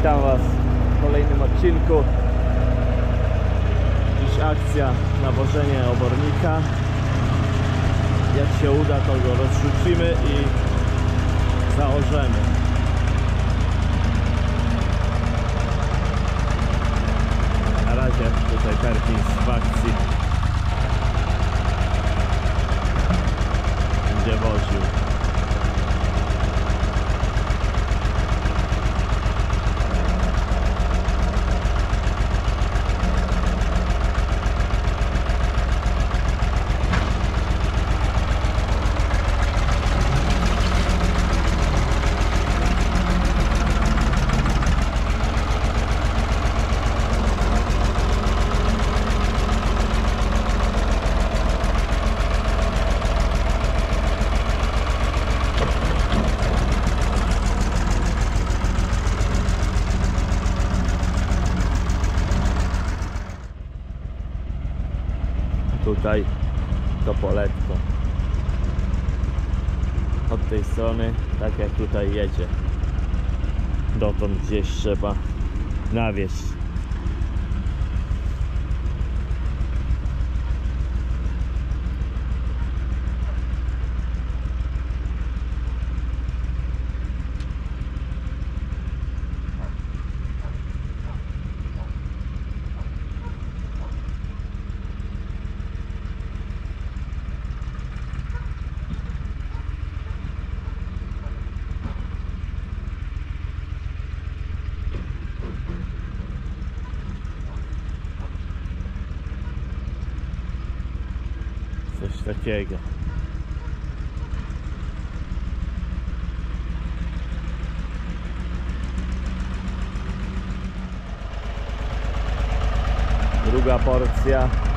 Witam Was w kolejnym odcinku. Dziś akcja nawożenie obornika. Jak się uda, to go rozrzucimy i zaorzemy. Na razie tutaj Perkins w akcji będzie woził. tutaj to poletko od tej strony tak jak tutaj jedzie. Dotąd gdzieś trzeba nawieźć coś takiego. Druga porcja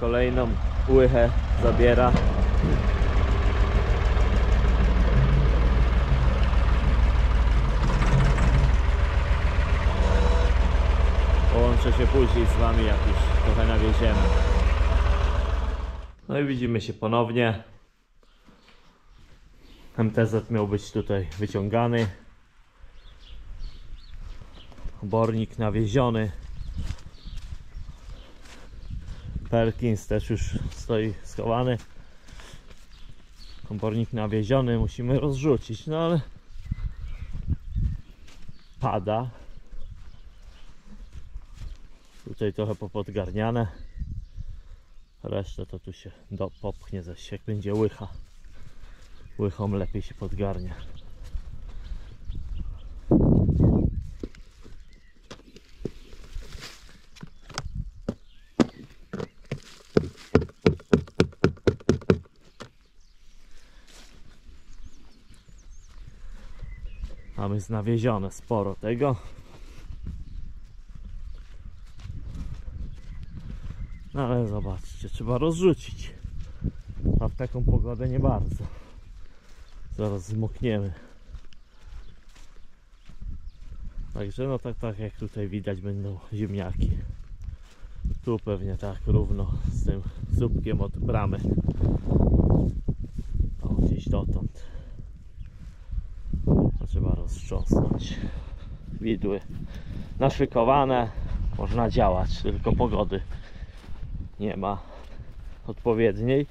kolejną łychę zabiera. Połączę się później z Wami, jak już trochę nawieziemy. No i widzimy się ponownie. MTZ miał być tutaj wyciągany. Obornik nawieziony. Perkins też już stoi schowany. Obornik nawieziony, musimy rozrzucić, no ale pada. Tutaj trochę popodgarniane. Resztę to tu się popchnie zaś jak będzie łycha. Łychą lepiej się podgarnia. Mamy znawiezione sporo tego. No ale zobaczcie, trzeba rozrzucić. A w taką pogodę nie bardzo. Zaraz zmokniemy. Także no tak, tak jak tutaj widać będą ziemniaki. Tu pewnie tak równo z tym słupkiem od bramy. O, gdzieś dotąd. Trzeba roztrząsnąć. Widły naszykowane. Można działać, tylko pogody nie ma odpowiedniej.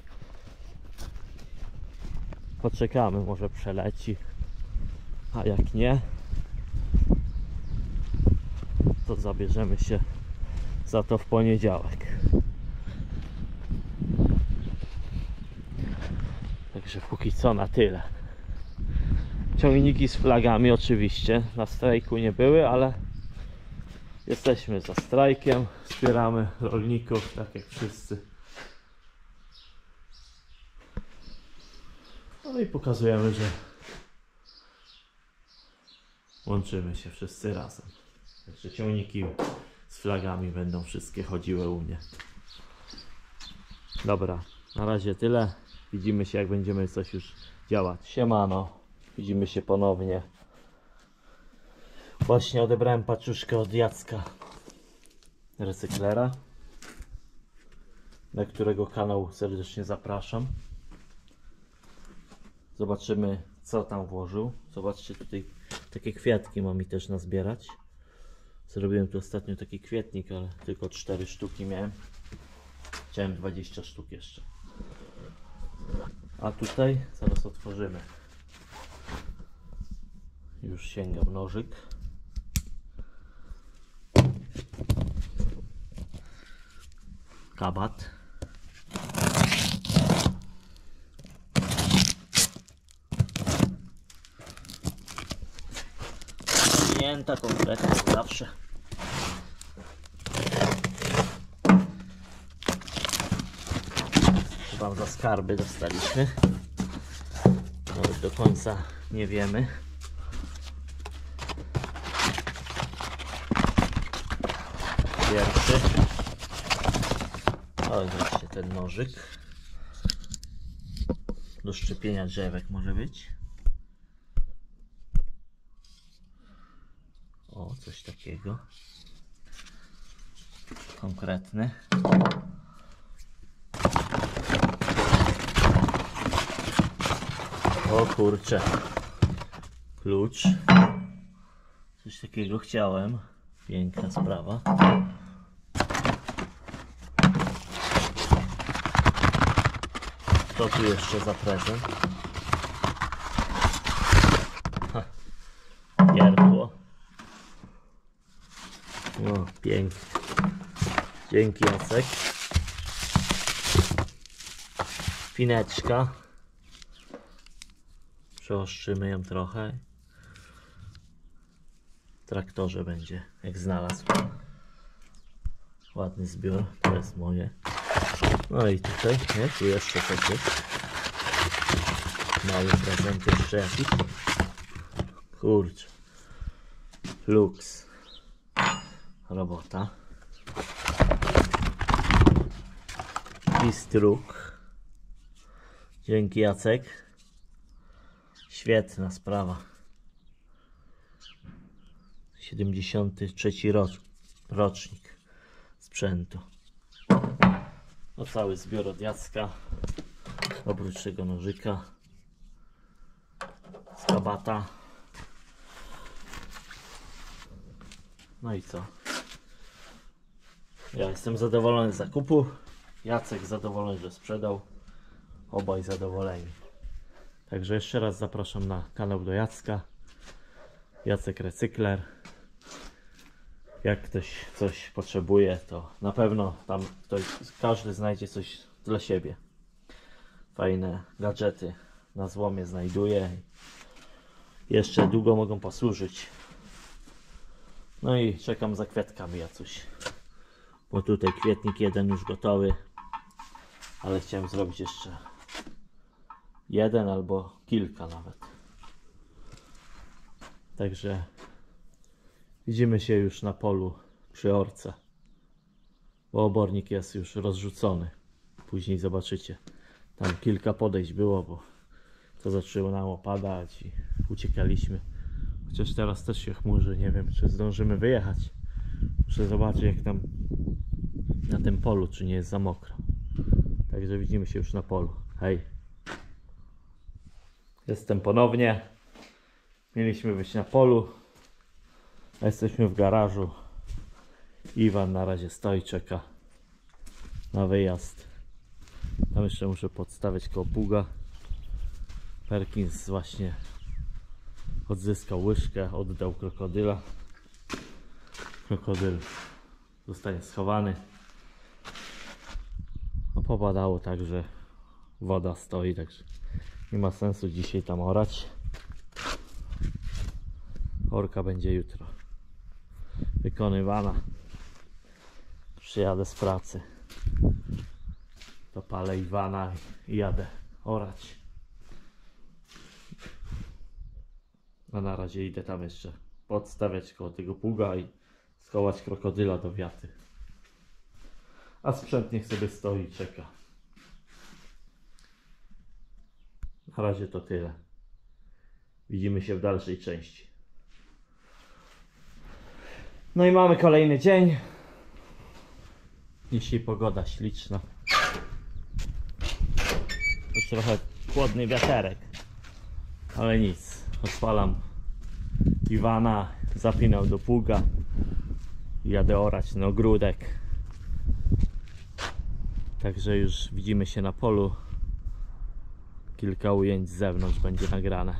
Poczekamy, może przeleci. A jak nie, to zabierzemy się za to w poniedziałek. Także póki co na tyle. Ciągniki z flagami oczywiście na strajku nie były, ale jesteśmy za strajkiem, wspieramy rolników tak jak wszyscy. No i pokazujemy, że łączymy się wszyscy razem. Także ciągniki z flagami będą wszystkie chodziły u mnie. Dobra, na razie tyle. Widzimy się jak będziemy coś już działać. Siemano, widzimy się ponownie. Właśnie odebrałem paczuszkę od Jacka recyklera, na którego kanał serdecznie zapraszam. Zobaczymy co tam włożył. Zobaczcie tutaj takie kwiatki mam mi też nazbierać. Zrobiłem tu ostatnio taki kwietnik, ale tylko 4 sztuki miałem. Chciałem 20 sztuk jeszcze. A tutaj zaraz otworzymy. Już sięgam nożyk. Kabat. Klienta konkretnie zawsze. Chyba za skarby dostaliśmy. Nawet do końca nie wiemy. Pierwszy. O, zobaczcie ten nożyk. Do szczepienia drzewek może być. O, coś takiego. Konkretny. O kurczę. Klucz. Coś takiego chciałem. Piękna sprawa. Co tu jeszcze za prezent? Ha, Giertło. O, pięknie. Dzięki Jacek. Pineczka. Przeoszczymy ją trochę. W traktorze będzie, jak znalazł. Ładny zbiór, to jest moje. No i tutaj, nie? Tu jeszcze coś jest. Mały prezent jeszcze jakiś. Kurczę. Lux. Robota. I struk. Dzięki Jacek. Świetna sprawa. 73 rocz, rocznik sprzętu. No cały zbiór od Jacka. Oprócz tego nożyka. Skabata. No i co? Ja jestem zadowolony z zakupu. Jacek zadowolony, że sprzedał. Obaj zadowoleni. Także jeszcze raz zapraszam na kanał do Jacka. Jacek Recykler. Jak ktoś coś potrzebuje, to na pewno tam ktoś, każdy znajdzie coś dla siebie. Fajne gadżety na złomie znajduje. Jeszcze długo mogą posłużyć. No i czekam za kwiatkami Jacuś. Bo tutaj kwietnik jeden już gotowy. Ale chciałem zrobić jeszcze jeden albo kilka nawet. Także widzimy się już na polu przy orce. Bo obornik jest już rozrzucony. Później zobaczycie. Tam kilka podejść było, bo to zaczynało padać i uciekaliśmy. Chociaż teraz też się chmurzy, nie wiem czy zdążymy wyjechać. Muszę zobaczyć jak tam na tym polu, czy nie jest za mokro. Także widzimy się już na polu. Hej. Jestem ponownie. Mieliśmy być na polu. Jesteśmy w garażu. Iwan na razie stoi, czeka na wyjazd. Tam jeszcze muszę podstawiać koło pługa. Perkins właśnie odzyskał łyżkę, oddał krokodyla. Krokodyl zostanie schowany. No popadało tak, że woda stoi, także nie ma sensu dzisiaj tam orać. Orka będzie jutro wykonywana. Przyjadę z pracy. To palę Iwana i jadę orać. A na razie idę tam jeszcze podstawiać koło tego pługa i schować krokodyla do wiaty. A sprzęt niech sobie stoi i czeka. Na razie to tyle. Widzimy się w dalszej części. No i mamy kolejny dzień. Dzisiaj pogoda śliczna. Już trochę chłodny wiaterek. Ale nic. Odpalam Iwana, zapinał do pługa. Jadę orać na ogródek. Także już widzimy się na polu. Kilka ujęć z zewnątrz będzie nagrane.